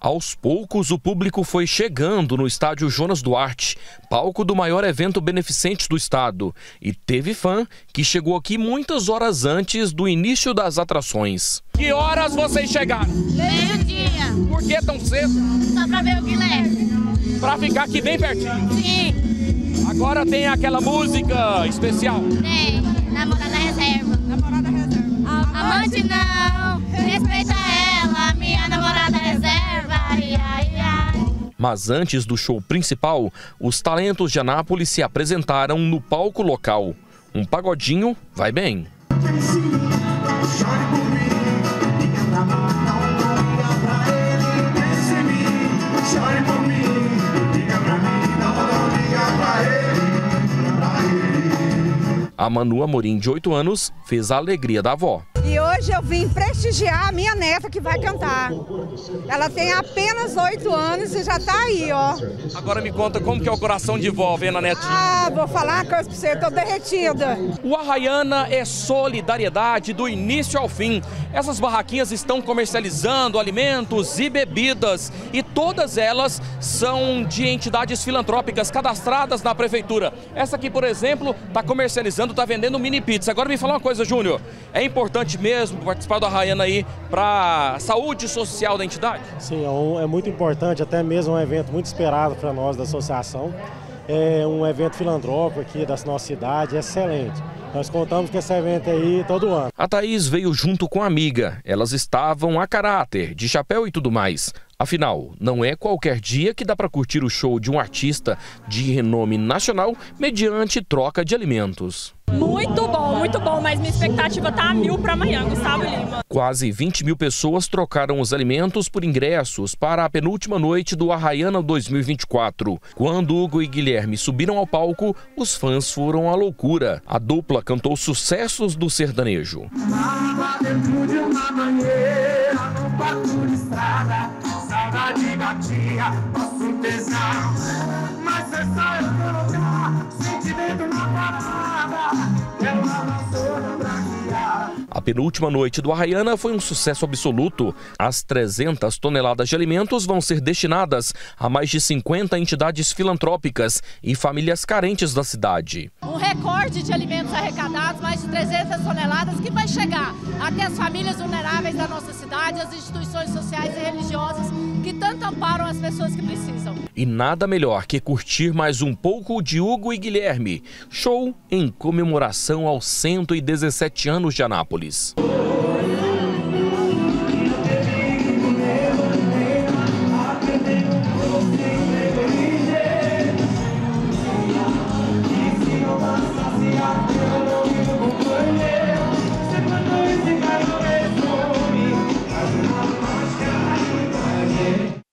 Aos poucos, o público foi chegando no estádio Jonas Duarte, palco do maior evento beneficente do estado. E teve fã que chegou aqui muitas horas antes do início das atrações. Que horas vocês chegaram? Meio-dia. Por que tão cedo? Só pra ver o Guilherme. Pra ficar aqui bem pertinho. Sim. Agora tem aquela música especial. Tem. Namorada reserva. Namorada reserva. Amante não. Mas antes do show principal, os talentos de Anápolis se apresentaram no palco local. Um pagodinho vai bem. A Manu Amorim, de 8 anos, fez a alegria da avó. E hoje eu vim prestigiar a minha neta que vai cantar. Ela tem apenas 8 anos e já tá aí, ó. Agora me conta como que é o coração de vó vendo a netinha. Ah, vou falar uma coisa pra você, tô derretida. O Arraiana é solidariedade do início ao fim. Essas barraquinhas estão comercializando alimentos e bebidas e todas elas são de entidades filantrópicas cadastradas na prefeitura. Essa aqui, por exemplo, está comercializando, está vendendo mini pizza. Agora me fala uma coisa, Júnior. É importante mesmo participar do Arraiana aí para a saúde social da entidade? Sim, é, um- é muito importante, até mesmo um evento muito esperado para nós da associação. É um evento filantrópico aqui da nossa cidade, excelente. Nós contamos com esse evento aí todo ano. A Thaís veio junto com a amiga. Elas estavam a caráter, de chapéu e tudo mais. Afinal, não é qualquer dia que dá para curtir o show de um artista de renome nacional mediante troca de alimentos. Muito bom, muito bom, mas minha expectativa tá a mil para amanhã, Gustavo Lima. Quase 20 mil pessoas trocaram os alimentos por ingressos para a penúltima noite do Arraiana 2024. Quando Hugo e Guilherme subiram ao palco, os fãs foram à loucura. A dupla cantou sucessos do sertanejo. dentro de uma banheira, no quarto de estrada. Saudade batia, nosso tesão. Mas é só eu colocar penúltima noite do Arraiana foi um sucesso absoluto. As 300 toneladas de alimentos vão ser destinadas a mais de 50 entidades filantrópicas e famílias carentes da cidade. Um recorde de alimentos arrecadados, mais de 300 toneladas, que vai chegar até as famílias vulneráveis da nossa cidade, as instituições sociais e religiosas tanto amparam as pessoas que precisam. E nada melhor que curtir mais um pouco de Hugo e Guilherme. Show em comemoração aos 117 anos de Anápolis.